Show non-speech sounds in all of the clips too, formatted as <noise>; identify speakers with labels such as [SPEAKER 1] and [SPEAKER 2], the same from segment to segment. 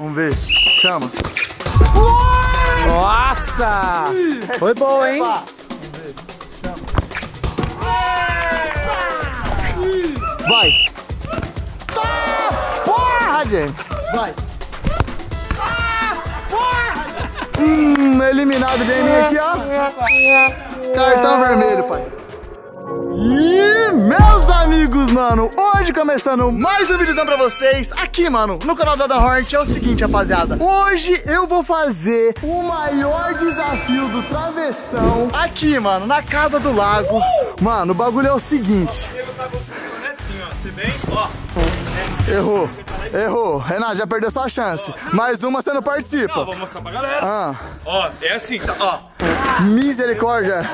[SPEAKER 1] Vamos ver. Chama.
[SPEAKER 2] Nossa! Foi bom, hein?
[SPEAKER 1] Vamos ver. Chama. Vai. Tá! Porra, Jamie. Vai. Hum, eliminado Jamie aqui, ó. Cartão vermelho, pai. E meus amigos, mano, hoje começando mais um vídeo pra vocês aqui, mano, no canal da Hornet é o seguinte, rapaziada. Hoje eu vou fazer o maior desafio do travessão aqui, mano, na casa do lago. Mano, o bagulho é o seguinte.
[SPEAKER 3] Você não sabe como funciona é ó. Você vem, ó.
[SPEAKER 1] Errou, errou. Renato, já perdeu sua chance. Mais uma você não
[SPEAKER 3] Não,
[SPEAKER 1] participa.
[SPEAKER 3] vou mostrar pra galera.
[SPEAKER 1] Ah,
[SPEAKER 3] Ó, é assim, tá? Ó.
[SPEAKER 1] misericórdia.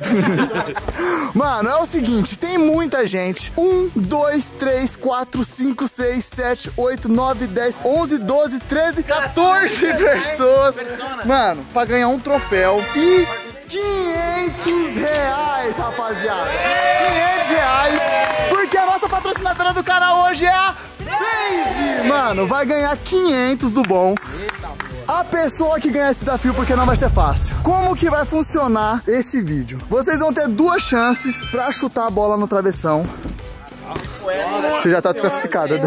[SPEAKER 1] <laughs> Mano, é o seguinte, tem muita gente. 1, 2, 3, 4, 5, 6, 7, 8, 9, 10, 11, 12, 13, 14 pessoas. Mano, pra ganhar um troféu e 500 reais, rapaziada. 500 reais, porque a nossa patrocinadora do canal hoje é a Blaze. Mano, vai ganhar 500 do bom. A pessoa que ganhar esse desafio, porque não vai ser fácil. Como que vai funcionar esse vídeo? Vocês vão ter duas chances pra chutar a bola no travessão. Você já tá desclassificada.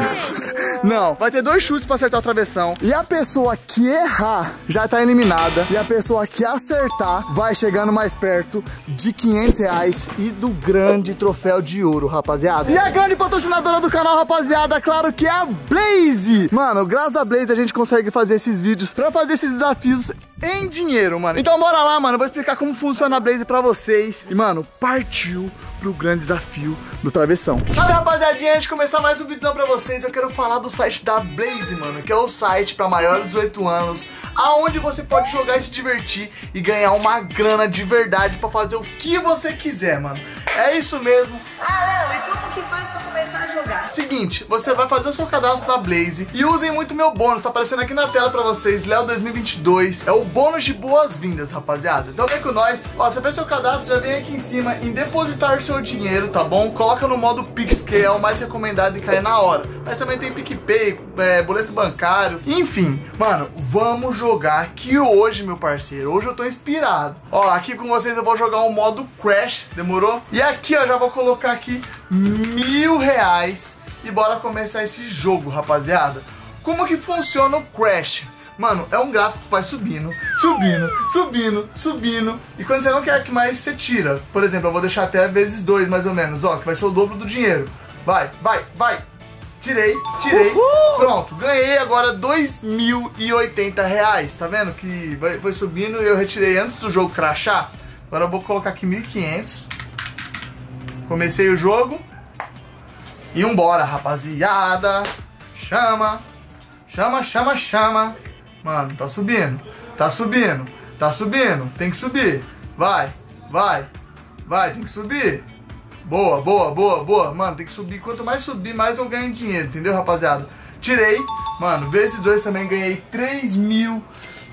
[SPEAKER 1] Não, vai ter dois chutes pra acertar o travessão. E a pessoa que errar já tá eliminada. E a pessoa que acertar vai chegando mais perto de 500 reais e do grande troféu de ouro, rapaziada. E a grande patrocinadora do canal, rapaziada, claro que é a Blaze. Mano, graças a Blaze a gente consegue fazer esses vídeos pra fazer esses desafios em dinheiro, mano. Então bora lá, mano. Eu vou explicar como funciona a Blaze pra vocês. E, mano, partiu pro grande desafio do travessão. Sabe, rapaziadinha, antes de começar mais um vídeo pra vocês, eu quero falar do site da Blaze, mano, que é o site pra maiores de 18 anos, aonde você pode jogar e se divertir e ganhar uma grana de verdade pra fazer o que você quiser, mano. É isso mesmo.
[SPEAKER 4] Ah, e como que faz pra começar a jogar?
[SPEAKER 1] Seguinte, você vai fazer o seu cadastro na Blaze e usem muito meu bônus, tá aparecendo aqui na tela pra vocês, Léo 2022. É o bônus de boas-vindas, rapaziada. Então vem com nós. Ó, você fez seu cadastro, já vem aqui em cima em depositar seu dinheiro, tá bom? Coloca no modo Pix, que é o mais recomendado e cair na hora. Mas também tem PicPay, é, boleto bancário, enfim. Mano, vamos jogar que hoje, meu parceiro, hoje eu tô inspirado. Ó, aqui com vocês eu vou jogar o modo Crash, demorou? E aqui, ó, já vou colocar aqui mil reais e bora começar esse jogo, rapaziada. Como que funciona o Crash? Mano, é um gráfico que vai subindo, subindo, subindo, subindo. E quando você não quer que mais, você tira. Por exemplo, eu vou deixar até vezes dois, mais ou menos, ó, que vai ser o dobro do dinheiro. Vai, vai, vai. Tirei, tirei. Pronto, ganhei agora 2.080 reais. Tá vendo que vai- foi subindo e eu retirei antes do jogo crachar. Agora eu vou colocar aqui 1.500. Comecei o jogo. E vambora, rapaziada. Chama. Chama, chama, chama. Mano, tá subindo. Tá subindo. Tá subindo. Tem que subir. Vai, vai. Vai, tem que subir. Boa, boa, boa, boa. Mano, tem que subir. Quanto mais subir, mais eu ganho dinheiro. Entendeu, rapaziada? Tirei. Mano, vezes dois também ganhei 3 mil.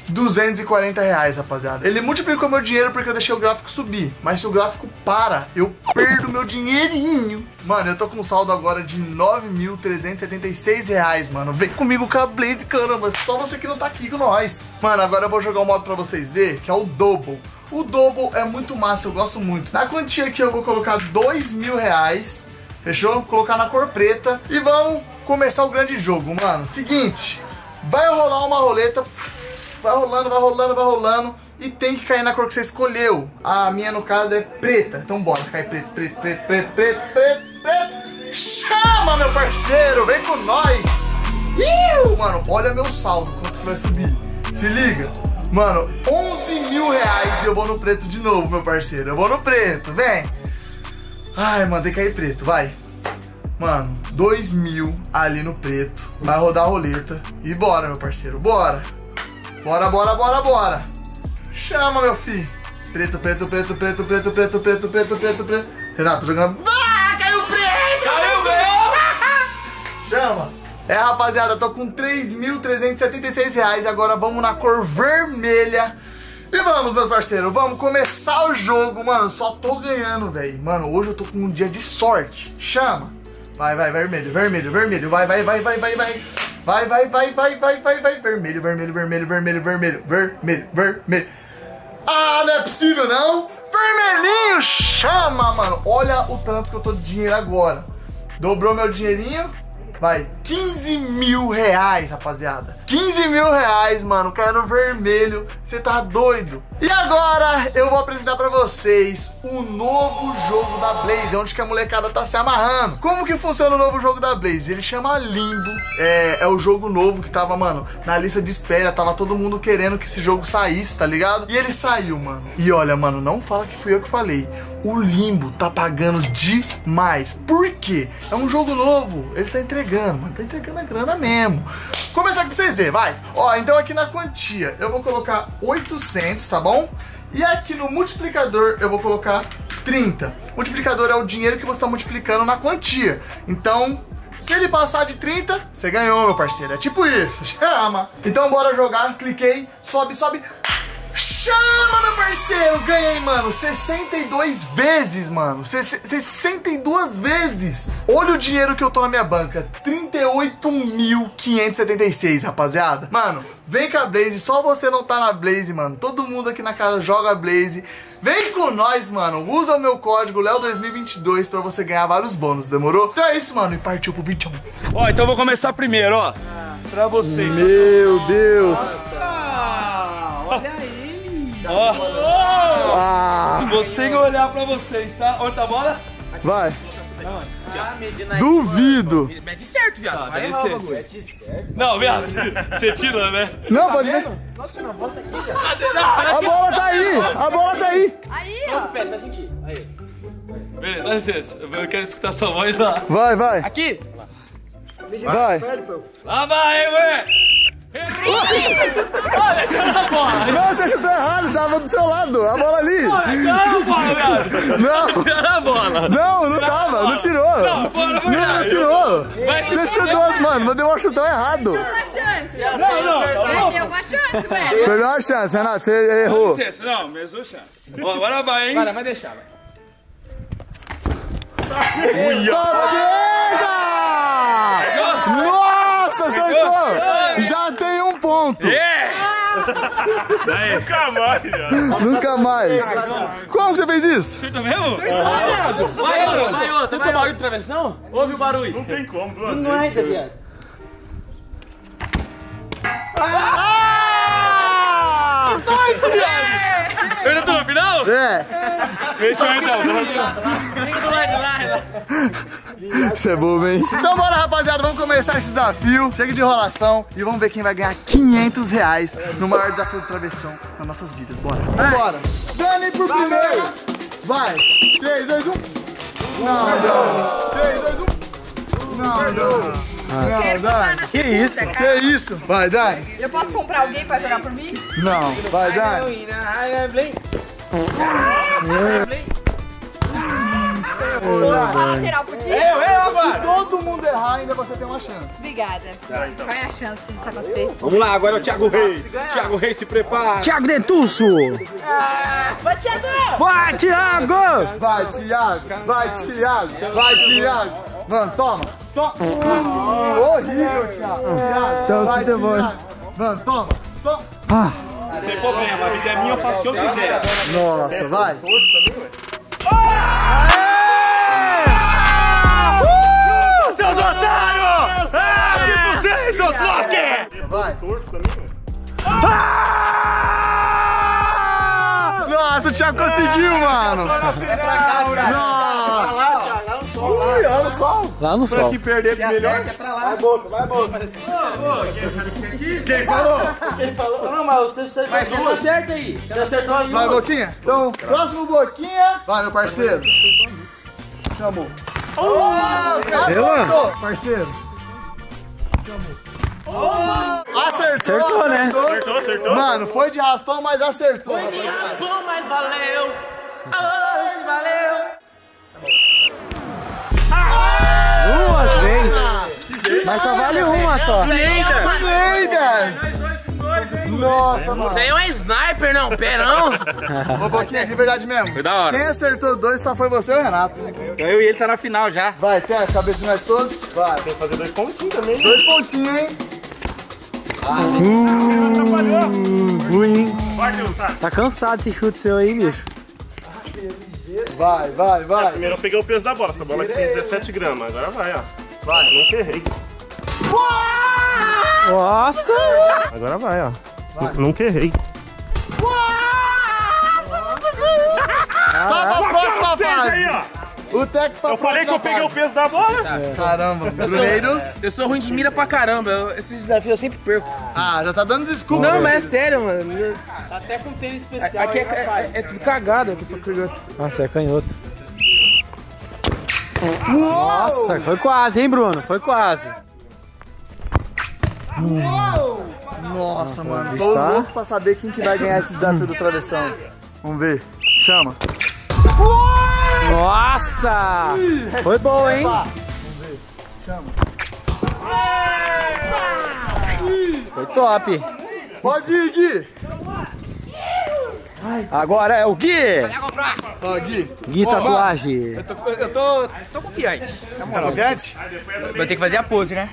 [SPEAKER 1] 240 reais, rapaziada. Ele multiplicou meu dinheiro porque eu deixei o gráfico subir. Mas se o gráfico para, eu perdo meu dinheirinho. Mano, eu tô com um saldo agora de 9.376 reais, mano. Vem comigo com a Blaze, caramba. Só você que não tá aqui com nós. Mano, agora eu vou jogar um modo pra vocês verem, que é o Double. O Double é muito massa, eu gosto muito. Na quantia aqui eu vou colocar 2 mil reais. Fechou? Vou colocar na cor preta. E vamos começar o grande jogo, mano. Seguinte, vai rolar uma roleta. Vai rolando, vai rolando, vai rolando. E tem que cair na cor que você escolheu. A minha, no caso, é preta. Então bora, cai preto, preto, preto, preto, preto, preto, preto. Chama, meu parceiro, vem com nós. Iu! Mano, olha meu saldo, quanto vai subir. Se liga. Mano, 11 mil reais e eu vou no preto de novo, meu parceiro. Eu vou no preto, vem. Ai, que cair preto, vai. Mano, 2 mil ali no preto. Vai rodar a roleta. E bora, meu parceiro, bora. Bora, bora, bora, bora. Chama, meu filho. Preto, preto, preto, preto, preto, preto, preto, preto, preto, preto. Renato, jogando. Ah, caiu preto!
[SPEAKER 3] Caiu, <laughs>
[SPEAKER 1] Chama. É, rapaziada, tô com 3.376 reais. Agora vamos na cor vermelha. E vamos, meus parceiros, vamos começar o jogo, mano. Só tô ganhando, velho. Mano, hoje eu tô com um dia de sorte. Chama. Vai, vai, vermelho, vermelho, vermelho. Vai, vai, vai, vai, vai, vai. Vai, vai, vai, vai, vai, vai, vai. Vermelho, vermelho, vermelho, vermelho, vermelho, vermelho, vermelho. Ah, não é possível não. Vermelhinho, chama, mano. Olha o tanto que eu tô de dinheiro agora. Dobrou meu dinheirinho. Vai, 15 mil reais, rapaziada. 15 mil reais, mano, caiu no vermelho. Você tá doido? E agora eu vou apresentar pra vocês o novo jogo da Blaze, onde que a molecada tá se amarrando. Como que funciona o novo jogo da Blaze? Ele chama Limbo. É, é o jogo novo que tava, mano, na lista de espera. Tava todo mundo querendo que esse jogo saísse, tá ligado? E ele saiu, mano. E olha, mano, não fala que fui eu que falei o Limbo tá pagando demais. Por quê? É um jogo novo. Ele tá entregando, mano. Tá entregando a grana mesmo. Começar pra vocês vai. Ó, então aqui na quantia eu vou colocar 800, tá bom? E aqui no multiplicador eu vou colocar 30. Multiplicador é o dinheiro que você tá multiplicando na quantia. Então, se ele passar de 30, você ganhou, meu parceiro. É tipo isso. <laughs> Chama. Então bora jogar. Cliquei. Sobe, sobe. Chama, meu parceiro! Ganhei, mano, 62 vezes, mano. 62 vezes. Olha o dinheiro que eu tô na minha banca. 38.576, rapaziada. Mano, vem com a Blaze. Só você não tá na Blaze, mano. Todo mundo aqui na casa joga Blaze. Vem com nós, mano. Usa o meu código Léo2022 pra você ganhar vários bônus, demorou? Então é isso, mano. E partiu pro vídeo.
[SPEAKER 3] Ó, então eu vou começar primeiro, ó. Pra vocês.
[SPEAKER 1] Meu Deus.
[SPEAKER 3] Olha aí. Ó. Ah. Vou sem olhar pra vocês, tá? Onde tá a bola?
[SPEAKER 1] Vai.
[SPEAKER 3] Ah,
[SPEAKER 1] Duvido.
[SPEAKER 3] Mede certo, viado. Vai errar o bagulho. Não, viado. <laughs> Você tirou, né?
[SPEAKER 1] Não, pode ver.
[SPEAKER 3] Nossa, a bola tá aqui, viado.
[SPEAKER 1] A bola tá aí. A bola tá aí.
[SPEAKER 5] Aí, ó.
[SPEAKER 3] Pé, vai sentir. Aí. Beleza, dá licença. Eu quero escutar sua voz lá.
[SPEAKER 1] Vai, vai.
[SPEAKER 3] Aqui.
[SPEAKER 1] Vai.
[SPEAKER 3] Lá vai, ué. Olha, cala a bola.
[SPEAKER 1] Não, você chutou errado. Tava do seu lado. A bola ali.
[SPEAKER 3] Cala a bola.
[SPEAKER 1] Não. <laughs>
[SPEAKER 3] A bola.
[SPEAKER 1] Não, não tava. Não tirou.
[SPEAKER 3] Não, bora,
[SPEAKER 1] Não,
[SPEAKER 3] bora.
[SPEAKER 1] não tirou. Você chutou, mano. Mas deu um chutão errado.
[SPEAKER 5] Uma chance.
[SPEAKER 3] Não, não, não.
[SPEAKER 5] Perdeu uma chance, velho.
[SPEAKER 1] Perdeu uma chance, Renato. Você errou.
[SPEAKER 3] Não, mesma chance. Ó, agora vai, hein?
[SPEAKER 6] Vai, vai deixar, vai.
[SPEAKER 1] Pega! Nossa, acertou! Tem ponto.
[SPEAKER 3] É! Nunca mais, viado.
[SPEAKER 1] Nunca mais. Como que você fez isso?
[SPEAKER 3] Acerta mesmo?
[SPEAKER 6] Vai outra, vai outra. Você escutou barulho de travessão?
[SPEAKER 3] Ouve o barulho. Não tem como, duas
[SPEAKER 2] Não é, viado.
[SPEAKER 3] Eu ainda tô no final?
[SPEAKER 1] É,
[SPEAKER 3] Fechou então. <laughs>
[SPEAKER 1] isso é bobo, hein? Então bora, rapaziada, vamos começar esse desafio. Chega de enrolação e vamos ver quem vai ganhar 500 reais no maior desafio de travessão nas nossas vidas. Bora. Bora. Dani por primeiro. Vai. 3, 2, 1. Não, não. 3, 2, 1. Não, não.
[SPEAKER 5] Quero
[SPEAKER 1] Não,
[SPEAKER 5] botar
[SPEAKER 1] Dani.
[SPEAKER 2] Que
[SPEAKER 5] segunda,
[SPEAKER 2] isso?
[SPEAKER 5] cara.
[SPEAKER 1] Que isso? Vai, Dani.
[SPEAKER 5] Eu posso comprar alguém pra jogar por mim?
[SPEAKER 1] Não. Vai, Dani.
[SPEAKER 5] Uma lateral pro time?
[SPEAKER 1] Se todo mundo errar, ainda você tem uma chance.
[SPEAKER 5] Obrigada. Qual é a chance disso acontecer?
[SPEAKER 2] Vamos lá, agora é o Thiago Reis. Thiago Reis se prepara.
[SPEAKER 6] Thiago Dentuço!
[SPEAKER 1] Vai, Thiago! Vai, Thiago! Vai, Thiago! Vai, Thiago! Mano, toma! Toma! horrível, Thiago! Thiago, vai, Thiago! Mano, toma! Toma!
[SPEAKER 3] Não tem problema, a vida é minha, eu faço o que eu quiser.
[SPEAKER 1] Nossa, vai! Vai! Nossa, o Thiago conseguiu, mano! Nossa! Ui, olha só!
[SPEAKER 2] Lá no sol.
[SPEAKER 3] perder pro melhor.
[SPEAKER 6] Não, mas você acertou Vai, tira acerta aí. Você acertou aí.
[SPEAKER 1] Vai, Boquinha? Então, próximo Boquinha. Vai, meu parceiro. Chamou. Acertou, parceiro. Chamou. Acertou, acertou, né?
[SPEAKER 3] Acertou, acertou.
[SPEAKER 1] Mano, foi de raspão, mas acertou.
[SPEAKER 6] Raspou, mas valeu. Hoje valeu.
[SPEAKER 2] Duas vezes. Mas só vale uma só.
[SPEAKER 1] Lindas! Nossa, mano.
[SPEAKER 6] Você é um sniper, não, perão. <laughs>
[SPEAKER 1] Ô, Boquinha, de verdade mesmo. Foi
[SPEAKER 3] da hora.
[SPEAKER 1] Quem acertou dois só foi você e o Renato.
[SPEAKER 3] Eu e ele tá na final já.
[SPEAKER 1] Vai, quer a cabeça de nós todos? Vai.
[SPEAKER 3] Tem que fazer dois pontinhos também.
[SPEAKER 1] Dois pontinhos, hein?
[SPEAKER 2] Ruim.
[SPEAKER 7] Vai, Nil, tá.
[SPEAKER 2] Tá cansado esse chute seu aí, bicho.
[SPEAKER 1] Vai, vai, vai.
[SPEAKER 7] Primeiro eu peguei o peso da bola. Essa bola aqui tem 17 gramas. Agora vai, ó.
[SPEAKER 1] Vai.
[SPEAKER 7] Nunca errei.
[SPEAKER 2] Nossa!
[SPEAKER 7] Agora vai, ó. Nunca errei.
[SPEAKER 1] Vai pra próxima
[SPEAKER 7] Vocês aí,
[SPEAKER 1] fase.
[SPEAKER 7] ó.
[SPEAKER 1] O Teco pra
[SPEAKER 7] Eu falei que eu peguei o peso da bola.
[SPEAKER 1] Caramba, Bruneiros.
[SPEAKER 8] Eu sou ruim de mira pra caramba. eu- esses desafios eu sempre perco.
[SPEAKER 1] Ah, já tá dando desculpa.
[SPEAKER 8] Não, mas é sério, mano.
[SPEAKER 6] Tá até com tênis especial.
[SPEAKER 8] Aqui é,
[SPEAKER 6] aí,
[SPEAKER 8] é- é tudo cagado, eu sou canhoto.
[SPEAKER 2] Nossa, é canhoto. Nossa, foi quase, hein, Bruno? Foi quase.
[SPEAKER 1] Nossa, mano.
[SPEAKER 2] bicho
[SPEAKER 1] Tô
[SPEAKER 2] tá-
[SPEAKER 1] louco pra saber quem que vai ganhar esse desafio do travessão. Vamos ver. Chama.
[SPEAKER 2] Nossa! Foi bom, hein? Foi top.
[SPEAKER 1] Pode ir, Gui.
[SPEAKER 2] Agora é o Gui.
[SPEAKER 1] Ó, Gui.
[SPEAKER 2] Gui Tatuagem.
[SPEAKER 8] Eu tô, eu tô, tô confiante.
[SPEAKER 1] Tá confiante?
[SPEAKER 8] Vai ter que fazer a pose, né?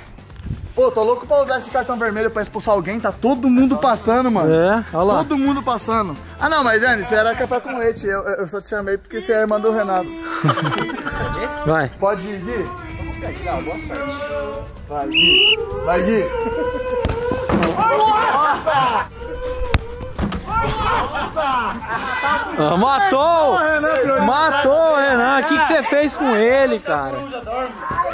[SPEAKER 1] Pô, tô louco pra usar esse cartão vermelho pra expulsar alguém. Tá todo mundo passando, mano.
[SPEAKER 2] É, olha lá.
[SPEAKER 1] Todo mundo passando. Ah, não, mas Dani, você era café com leite. Eu, eu só te chamei porque você é irmã do Renato. <laughs>
[SPEAKER 2] Vai.
[SPEAKER 1] Pode ir, Gui? Vai, Gui. Vai, Gui.
[SPEAKER 2] Ah, matou!
[SPEAKER 1] Renan, Fiorito.
[SPEAKER 2] Matou o Renan. O que, que você fez com ele, cara?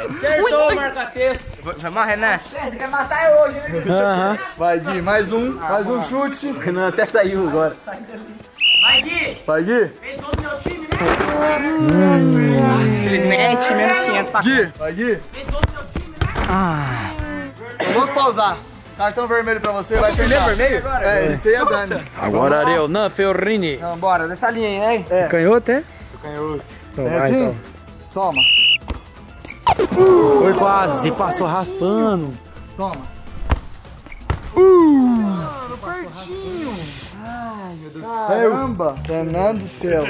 [SPEAKER 6] Acertou, marca-texto.
[SPEAKER 8] Vamos, Renan.
[SPEAKER 4] Você quer matar eu hoje, né?
[SPEAKER 1] Vai, Gui. Mais um. Mais um chute.
[SPEAKER 2] O Renan até saiu agora.
[SPEAKER 4] Vai, Gui.
[SPEAKER 1] Vai, Gui.
[SPEAKER 4] Fez todo meu time, né?
[SPEAKER 8] Infelizmente, menos 500 pra
[SPEAKER 1] Gui. Vai, Gui.
[SPEAKER 4] Fez todo meu time, né?
[SPEAKER 1] Tô louco pra usar. Cartão vermelho pra você. Vai
[SPEAKER 8] Vermelho,
[SPEAKER 1] sentar.
[SPEAKER 8] vermelho?
[SPEAKER 1] É, isso aí é Dani.
[SPEAKER 2] Agora Renan Ferrini.
[SPEAKER 8] Então, bora, nessa linha aí, né?
[SPEAKER 2] Canhoto, é? Canhoto. Então, vai,
[SPEAKER 1] Netinho,
[SPEAKER 2] então.
[SPEAKER 1] toma.
[SPEAKER 2] Foi quase, passou raspando.
[SPEAKER 1] Toma. Mano, pertinho. Ai, meu Deus. Caramba. Fernando do céu.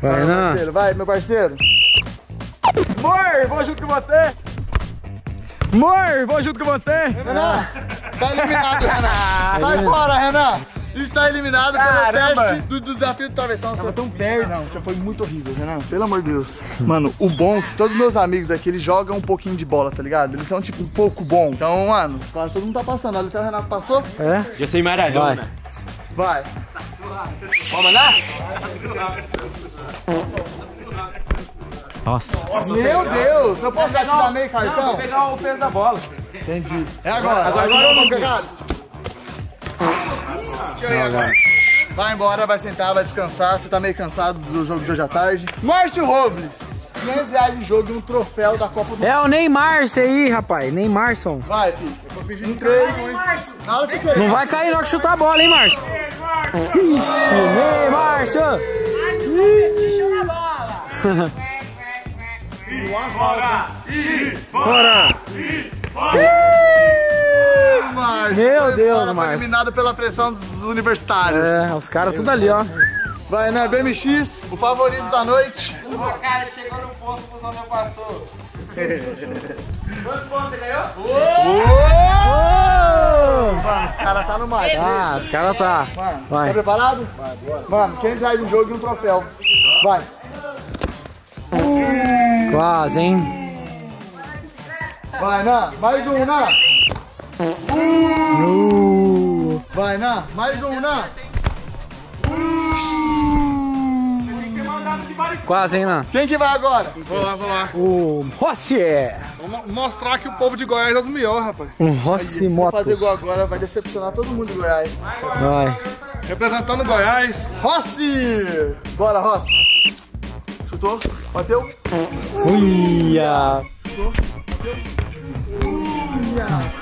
[SPEAKER 2] Vai,
[SPEAKER 1] Vai,
[SPEAKER 2] Renan.
[SPEAKER 1] parceiro. Vai, meu parceiro.
[SPEAKER 2] Amor, vou junto com você. Amor, vou junto com você.
[SPEAKER 1] Renan, tá eliminado, Renan. <laughs> Sai fora, Renan. Está eliminado pelo teste do, do desafio do travessão. Você tão perto. Não, você foi muito horrível, Renan. Pelo amor de Deus. Mano, o bom é que todos os meus amigos aqui, eles jogam um pouquinho de bola, tá ligado? Eles são, tipo, um pouco bom. Então, mano, claro, todo mundo tá passando. Olha, até o Renato passou.
[SPEAKER 2] É?
[SPEAKER 6] Já sei Maradona.
[SPEAKER 1] Vai.
[SPEAKER 8] Vamos mandar?
[SPEAKER 2] Nossa.
[SPEAKER 1] Meu Deus, eu posso já te dar meio cartão?
[SPEAKER 8] Vou pegar o peso da bola.
[SPEAKER 1] Entendi. É agora. Agora, eu não pegar. Deixa eu ir agora. Vai embora, vai sentar, vai descansar. Você tá meio cansado do jogo de hoje à tarde. Márcio Robles. 500 reais de jogo e um troféu da Copa do
[SPEAKER 2] É o Neymar esse aí, rapaz. Neymarson.
[SPEAKER 1] Vai, filho. Eu vou fingir em três. Na hora que você.
[SPEAKER 2] Não vai cair não que chutar a bola, hein, Márcio? Ixi, Neymarson.
[SPEAKER 4] Deixa na bola. <laughs>
[SPEAKER 2] Bora.
[SPEAKER 1] Márcio.
[SPEAKER 2] Meu
[SPEAKER 1] Foi
[SPEAKER 2] Deus,
[SPEAKER 1] embora, foi
[SPEAKER 2] Márcio.
[SPEAKER 1] eliminado pela pressão dos universitários.
[SPEAKER 2] É, os caras tudo ali, ó.
[SPEAKER 1] Vai, né? BMX, o favorito da noite.
[SPEAKER 8] O cara chegou no ponto que o Zé passou. <laughs>
[SPEAKER 1] Mano, esse cara tá no mar.
[SPEAKER 2] Ah, os caras tá.
[SPEAKER 1] Mano,
[SPEAKER 2] Vai.
[SPEAKER 1] tá preparado? Vai, bora. Mano, 500 reais de jogo e um troféu. Vai.
[SPEAKER 2] Quase, hein?
[SPEAKER 1] Vai, Nan. Mais um, Nan.
[SPEAKER 2] Uh.
[SPEAKER 1] Vai, Nan. Mais um, Nan.
[SPEAKER 2] Quase, hein, Nan?
[SPEAKER 1] Quem que vai agora?
[SPEAKER 3] Vou lá, vou lá.
[SPEAKER 2] O Rossi.
[SPEAKER 3] Vamos mostrar que o povo de Goiás é os melhores, rapaz.
[SPEAKER 2] Um Rossi
[SPEAKER 1] Se
[SPEAKER 2] Motos.
[SPEAKER 1] fazer igual agora, vai decepcionar todo mundo de Goiás.
[SPEAKER 2] Vai.
[SPEAKER 3] Representando Goiás.
[SPEAKER 1] Rossi! Bora, Rossi. Chutou? Bateu?
[SPEAKER 2] Uia.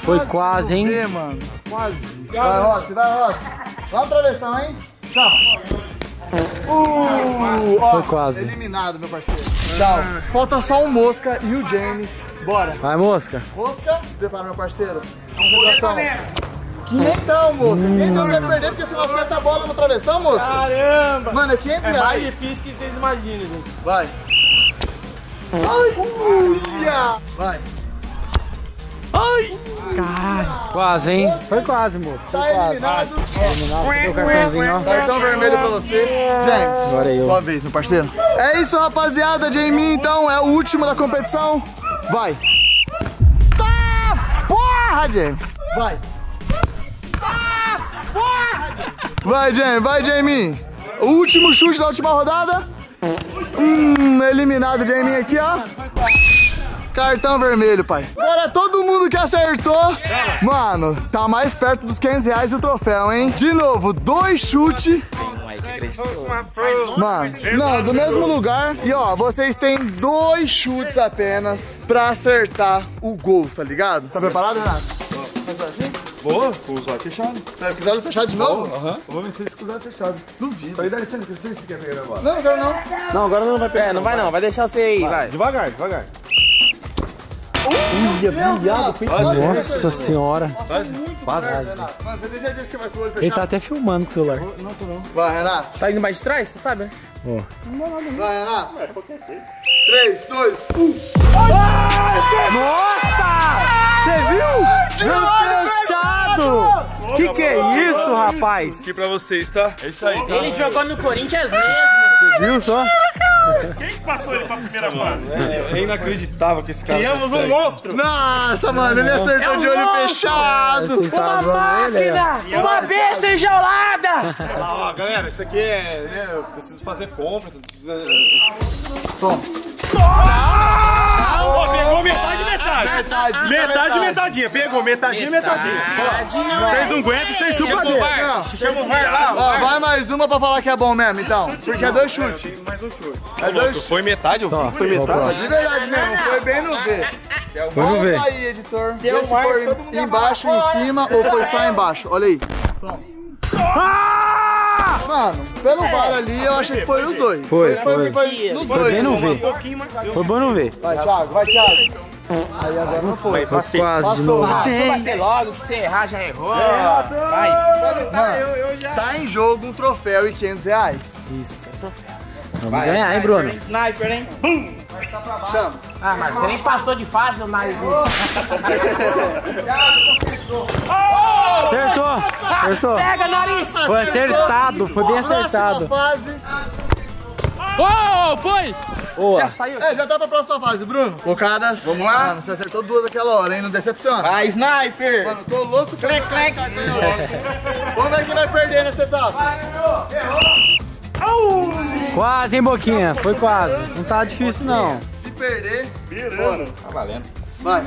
[SPEAKER 2] Foi quase, hein?
[SPEAKER 1] Vê, mano. Quase. Vai, Rossi, vai, Rossi. Lá no travessão, hein? Tchau. Uh, ó,
[SPEAKER 2] Foi quase.
[SPEAKER 1] Eliminado, meu parceiro. Tchau. Falta só o Mosca e o James. Bora.
[SPEAKER 2] Vai, mosca.
[SPEAKER 1] Mosca, prepara, meu parceiro. Concentração. Quinhentão, Mosca. Quinhentão você vai perder porque você não acerta a bola no travessão, Mosca.
[SPEAKER 6] Caramba!
[SPEAKER 1] Mano, é 500
[SPEAKER 6] É mais
[SPEAKER 1] reais.
[SPEAKER 6] difícil que vocês imaginam, gente.
[SPEAKER 1] Vai. Ai, uia. Vai.
[SPEAKER 2] Quase, hein? Foi quase, moço. Foi
[SPEAKER 1] Tá
[SPEAKER 2] quase.
[SPEAKER 1] eliminado.
[SPEAKER 2] Eliminado. Cadê o cartãozinho, ó?
[SPEAKER 1] Cartão vermelho pra você. James,
[SPEAKER 2] Agora eu.
[SPEAKER 1] sua vez, meu parceiro. É isso, rapaziada. Jamie, então, é o último da competição. Vai. Tá! Porra, Jamie. Vai. Tá! Porra, Jamie. Vai, Jamie. Vai, Jamie. O último chute da última rodada. Hum, eliminado, Jamie, aqui, ó. Cartão vermelho, pai. Agora todo mundo que acertou, mano, tá mais perto dos 500 reais o troféu, hein? De novo, dois chutes. Mano, não, do mesmo lugar. E ó, vocês têm dois chutes apenas pra acertar o gol, tá ligado? Tá preparado, Renato? assim?
[SPEAKER 3] Boa, com os olhos fechados.
[SPEAKER 1] Tá com os olhos fechados de novo?
[SPEAKER 3] Aham. Vou ver se vocês com os olhos fechados.
[SPEAKER 1] Duvido.
[SPEAKER 3] Falei, dá licença, que eu sei se você quer pegar a bola.
[SPEAKER 1] Não, não quero não.
[SPEAKER 2] Não, agora não vai pegar.
[SPEAKER 8] É, não vai não, vai deixar você aí, vai.
[SPEAKER 3] Devagar, devagar.
[SPEAKER 2] Nossa senhora.
[SPEAKER 3] Quase.
[SPEAKER 1] Renato, mano, você tem certeza que você vai com o olho
[SPEAKER 2] Ele tá até filmando com o celular.
[SPEAKER 1] Vai, Renato.
[SPEAKER 8] Tá indo mais de trás, tu sabe, né?
[SPEAKER 1] Vai, Renato. 3, 2, 1.
[SPEAKER 2] Nossa! Você viu?
[SPEAKER 1] De olho
[SPEAKER 2] fechado! Que que é isso, rapaz?
[SPEAKER 3] Aqui pra vocês, tá? É isso aí, tá?
[SPEAKER 8] Ele jogou no Corinthians mesmo.
[SPEAKER 2] Viu só?
[SPEAKER 7] Quem que passou ele pra primeira fase?
[SPEAKER 3] É inacreditável que esse cara
[SPEAKER 7] Criamos um monstro!
[SPEAKER 1] Nossa, mano, ele acertou de olho fechado.
[SPEAKER 2] Você está zoando ele aí, ó.
[SPEAKER 8] Uma besta enjaulada!
[SPEAKER 3] Ó, galera, isso aqui é. Né, eu preciso fazer compra.
[SPEAKER 7] Ó, pegou metade, metade.
[SPEAKER 1] Metade,
[SPEAKER 7] Metade, metadinha. Pegou metadinha, metadinha. Vocês não aguentam, vocês chupam dele. Chama o VAR lá.
[SPEAKER 1] Ó, vai mais uma pra falar que é bom mesmo, então. Porque é dois chutes.
[SPEAKER 3] Mais um chute.
[SPEAKER 1] É dois chutes.
[SPEAKER 3] Foi metade, eu
[SPEAKER 2] Ó,
[SPEAKER 3] Foi metade.
[SPEAKER 1] De verdade mesmo, foi bem no V.
[SPEAKER 2] Vamos
[SPEAKER 1] Olha
[SPEAKER 2] ver.
[SPEAKER 1] aí, editor. Vê se foi embaixo, em cima ou foi só embaixo. Olha aí. Mano, pelo VAR ali, eu achei que foi os dois.
[SPEAKER 2] Foi,
[SPEAKER 1] Foi,
[SPEAKER 2] foi.
[SPEAKER 1] foi nos
[SPEAKER 2] Foi
[SPEAKER 1] dois.
[SPEAKER 2] bem no
[SPEAKER 7] Um
[SPEAKER 2] V.
[SPEAKER 7] pouquinho mais.
[SPEAKER 2] Foi bom não ver.
[SPEAKER 1] Vai, Thiago, vai, Thiago. Aí agora não foi.
[SPEAKER 2] Quase de
[SPEAKER 1] Passou.
[SPEAKER 2] novo.
[SPEAKER 8] Deixa eu bater logo, que você errar já errou. Vai.
[SPEAKER 1] Mano, tá em jogo um troféu e 500 reais.
[SPEAKER 2] Isso. Vamos ganhar, hein, Bruno?
[SPEAKER 8] Sniper, hein?
[SPEAKER 1] Chama.
[SPEAKER 8] Ah, mas você nem passou de fase, mas...
[SPEAKER 2] Acertou! Acertou!
[SPEAKER 8] Pega, nariz!
[SPEAKER 2] Foi acertado, foi bem acertado.
[SPEAKER 1] Próxima fase.
[SPEAKER 8] Oh, foi!
[SPEAKER 2] Boa.
[SPEAKER 8] Já saiu.
[SPEAKER 1] É, já tá pra próxima fase, Bruno. Focadas. Vamos
[SPEAKER 8] lá?
[SPEAKER 1] Mano, você acertou duas naquela hora, hein? Não decepciona.
[SPEAKER 8] Vai, Sniper!
[SPEAKER 1] Mano, tô louco clec, clec. Vamos ver quem vai perder nessa etapa.
[SPEAKER 2] Quase, hein, Boquinha? Foi quase. Não tá difícil, não.
[SPEAKER 1] Se perder,
[SPEAKER 7] Virando.
[SPEAKER 3] Tá valendo.
[SPEAKER 1] vai.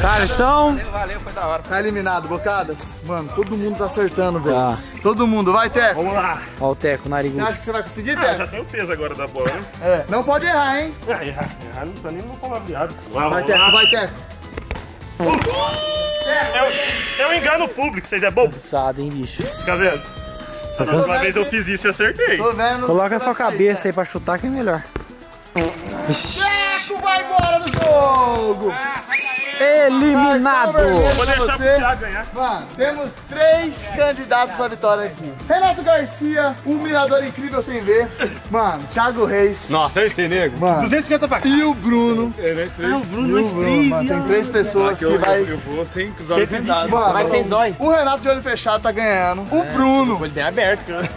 [SPEAKER 2] Cartão.
[SPEAKER 8] Valeu, foi da hora.
[SPEAKER 1] Tá eliminado, bocadas. Mano, todo mundo tá acertando, velho.
[SPEAKER 2] Tá.
[SPEAKER 1] Todo mundo. Vai, Teco.
[SPEAKER 7] Vamos lá.
[SPEAKER 2] Ó o Teco,
[SPEAKER 1] Você
[SPEAKER 2] narigudo.
[SPEAKER 1] acha que você vai conseguir,
[SPEAKER 7] Ah, já
[SPEAKER 1] Teco?
[SPEAKER 7] tem o peso agora da bola, né?
[SPEAKER 1] É. Não pode errar, hein?
[SPEAKER 7] Ah, errar, errar não tá nem no palavreado.
[SPEAKER 1] Vai,
[SPEAKER 7] vamos
[SPEAKER 1] Teco,
[SPEAKER 7] lá.
[SPEAKER 1] vai, Teco.
[SPEAKER 7] É um engano público, vocês é bobo.
[SPEAKER 2] Cansado, hein, bicho.
[SPEAKER 7] Fica vendo? Da última vez eu fiz isso e acertei.
[SPEAKER 1] Tô vendo.
[SPEAKER 2] Coloca a
[SPEAKER 1] Você
[SPEAKER 2] sua
[SPEAKER 1] vai sair,
[SPEAKER 2] cabeça aí pra chutar que é melhor. Ixi.
[SPEAKER 1] Teco vai embora do jogo.
[SPEAKER 2] Eliminado!
[SPEAKER 7] Vou deixar pro
[SPEAKER 1] você.
[SPEAKER 7] Thiago ganhar.
[SPEAKER 1] Mano, temos três candidatos à vitória aqui. Renato Garcia, um mirador incrível sem ver. Mano, Thiago Reis.
[SPEAKER 3] Nossa, esse nego.
[SPEAKER 1] Mano.
[SPEAKER 3] 250 pra cá.
[SPEAKER 1] E o Bruno.
[SPEAKER 3] É, nós três.
[SPEAKER 1] O Bruno, mano, tem três pessoas
[SPEAKER 3] Aqui
[SPEAKER 1] que
[SPEAKER 3] eu,
[SPEAKER 1] vai.
[SPEAKER 3] eu, eu vou sem os olhos vendados.
[SPEAKER 1] Mano,
[SPEAKER 8] Vai sem zóio.
[SPEAKER 1] o Renato de olho fechado tá ganhando. O Bruno.
[SPEAKER 8] Olho bem aberto, cara.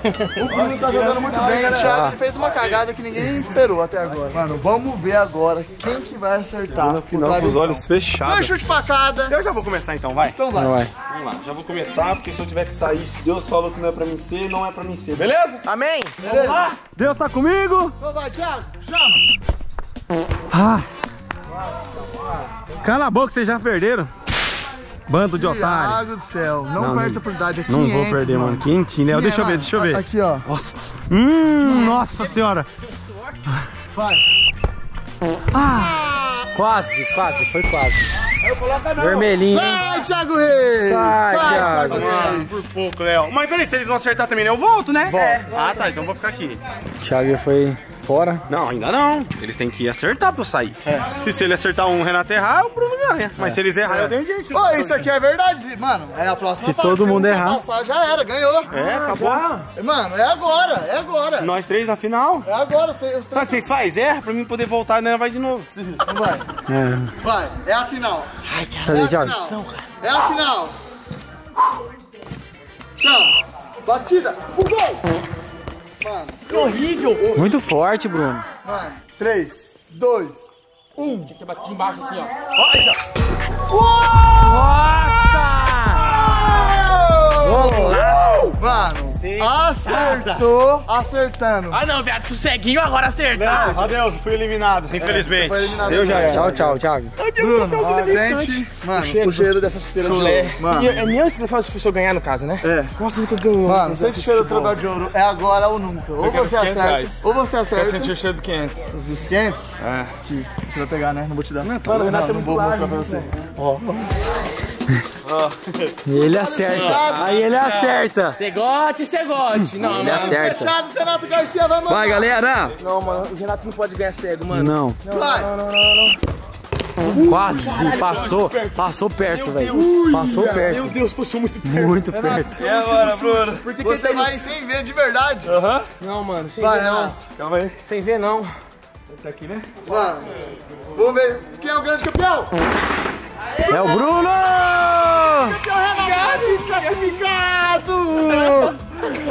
[SPEAKER 1] O Bruno tá jogando muito bem. O Thiago ele fez uma cagada que ninguém esperou até agora. Mano, vamos ver agora quem que vai acertar.
[SPEAKER 3] Final com os olhos fechados.
[SPEAKER 1] Dois chutes pra cada.
[SPEAKER 3] Eu já vou começar então, vai.
[SPEAKER 1] Então vai.
[SPEAKER 2] Vai.
[SPEAKER 3] Vamos lá, já vou começar, porque se eu tiver que sair, se Deus falou que não é pra mim ser, não é pra mim ser, beleza?
[SPEAKER 8] Amém?
[SPEAKER 1] Beleza?
[SPEAKER 2] Deus tá comigo?
[SPEAKER 1] Então vai, Thiago. Chama.
[SPEAKER 2] Ah. Cala a boca, vocês já perderam. Bando de otário.
[SPEAKER 1] Thiago do céu. Não,
[SPEAKER 2] Não,
[SPEAKER 1] perde essa oportunidade aqui.
[SPEAKER 2] Não vou perder, mano. Quentinho, né? Deixa eu ver, deixa eu ver.
[SPEAKER 1] Aqui, ó.
[SPEAKER 2] Nossa. Hum, nossa senhora.
[SPEAKER 1] Vai.
[SPEAKER 2] Quase, quase, foi quase. Vermelhinho. hein?
[SPEAKER 1] Sai, Thiago Reis.
[SPEAKER 2] Sai, Thiago.
[SPEAKER 1] Reis.
[SPEAKER 3] Por pouco, Léo. Mas peraí, se eles vão acertar também, né? eu volto, né? É. Ah, tá, então eu vou ficar aqui.
[SPEAKER 2] O Thiago foi fora.
[SPEAKER 7] Não, ainda não. Eles têm que acertar pra eu sair. Se, se ele acertar um, Renato errar, o Bruno ganha. Mas se eles errar, eu tenho jeito.
[SPEAKER 1] Ô, isso aqui é verdade, mano. É a próxima
[SPEAKER 2] Se
[SPEAKER 1] fase.
[SPEAKER 2] todo mundo
[SPEAKER 1] você
[SPEAKER 2] errar.
[SPEAKER 1] Passar, já era, ganhou.
[SPEAKER 7] É, acabou.
[SPEAKER 1] Mano, é agora, é agora.
[SPEAKER 7] Nós três na final.
[SPEAKER 1] É agora, você
[SPEAKER 7] Sabe o que vocês fazem? Erra pra mim poder voltar e né? vai de novo.
[SPEAKER 1] não vai.
[SPEAKER 2] É.
[SPEAKER 1] Vai, é a final.
[SPEAKER 2] Cadê,
[SPEAKER 1] É a
[SPEAKER 2] Jorge?
[SPEAKER 1] final. É a final. Chama. Batida. O gol. Mano,
[SPEAKER 2] Muito forte, Bruno.
[SPEAKER 1] mano. 3, 2, 1.
[SPEAKER 8] Tem que bater de embaixo assim, ó.
[SPEAKER 1] Mano, acertou, acertando.
[SPEAKER 8] Ah não, viado, sosseguinho agora acertar.
[SPEAKER 7] Adeus, fui eliminado. Infelizmente.
[SPEAKER 1] Foi eliminado.
[SPEAKER 7] Eu já
[SPEAKER 2] Tchau, tchau, Thiago.
[SPEAKER 1] Bruno, ó, gente, mano, o cheiro dessa chuteira de ouro. Mano,
[SPEAKER 8] E É meu se faz se eu ganhar no caso, né?
[SPEAKER 1] é.
[SPEAKER 8] Gosto nunca ganhou.
[SPEAKER 1] Mano, se esse cheiro do troféu de ouro é agora ou nunca. Ou você
[SPEAKER 3] 500
[SPEAKER 1] acerta, ou você acerta.
[SPEAKER 3] Sentir o cheiro do 500.
[SPEAKER 1] Os dos 500?
[SPEAKER 3] É.
[SPEAKER 1] Que você vai pegar, né? Não vou te dar. Não, não, não, vou mostrar pra você. Ó.
[SPEAKER 2] Ele acerta. Aí ele acerta.
[SPEAKER 8] Cegote, cegote. Não,
[SPEAKER 2] Ele
[SPEAKER 8] mano.
[SPEAKER 2] acerta.
[SPEAKER 1] Fechado, Renato Garcia vai mandar.
[SPEAKER 2] Vai, galera.
[SPEAKER 8] Não, mano, o Renato não pode ganhar cego, mano.
[SPEAKER 2] Não.
[SPEAKER 1] Vai.
[SPEAKER 2] Quase. Passou. Passou perto, velho. Passou
[SPEAKER 8] Meu
[SPEAKER 2] perto.
[SPEAKER 8] Deus, passou muito perto.
[SPEAKER 2] Muito perto.
[SPEAKER 3] E agora, Bruno?
[SPEAKER 8] Por que
[SPEAKER 1] Você
[SPEAKER 8] tá
[SPEAKER 1] vai sem ver de verdade.
[SPEAKER 3] Aham.
[SPEAKER 8] Não, mano, sem
[SPEAKER 1] Vai,
[SPEAKER 8] ver não.
[SPEAKER 3] Calma aí.
[SPEAKER 8] Sem ver não.
[SPEAKER 3] Tá aqui, né?
[SPEAKER 1] Mano. Vamos ver quem é o grande campeão.
[SPEAKER 2] É o Bruno!
[SPEAKER 1] Campeão Renato desclassificado.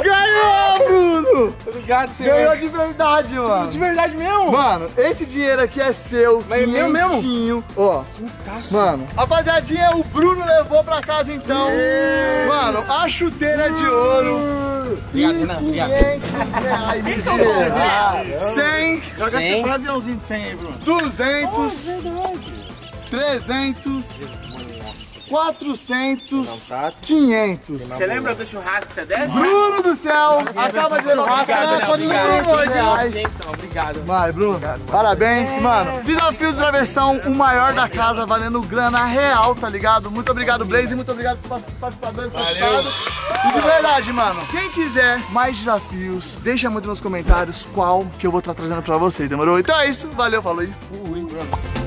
[SPEAKER 1] Ganhou, Bruno.
[SPEAKER 8] Obrigado, senhor.
[SPEAKER 1] Ganhou de verdade, mano.
[SPEAKER 8] De verdade mesmo?
[SPEAKER 1] Mano, esse dinheiro aqui é seu.
[SPEAKER 8] Mas é meu mesmo?
[SPEAKER 1] Ó, mano. Rapaziadinha, o Bruno levou pra casa então. Mano, a chuteira de ouro.
[SPEAKER 8] Obrigado, Renan, obrigado.
[SPEAKER 1] 500 reais de dinheiro. 100,
[SPEAKER 7] Joga
[SPEAKER 8] Cem.
[SPEAKER 7] esse aviãozinho de 100 aí, Bruno.
[SPEAKER 1] 200, 300, 400, 500.
[SPEAKER 7] Você lembra do churrasco que você deve?
[SPEAKER 1] Bruno do céu, acaba de levar
[SPEAKER 8] Obrigado, Renan, obrigado.
[SPEAKER 1] 500 reais.
[SPEAKER 8] Então, obrigado.
[SPEAKER 1] Vai, Bruno. Parabéns, mano. Desafio de travessão, o maior da casa, valendo grana real, tá ligado? Muito obrigado, Blaze. Muito obrigado por participadores participados. E de verdade, mano, quem quiser mais desafios, deixa muito nos comentários qual que eu vou estar trazendo pra vocês, demorou? Então é isso, valeu, falou e fui.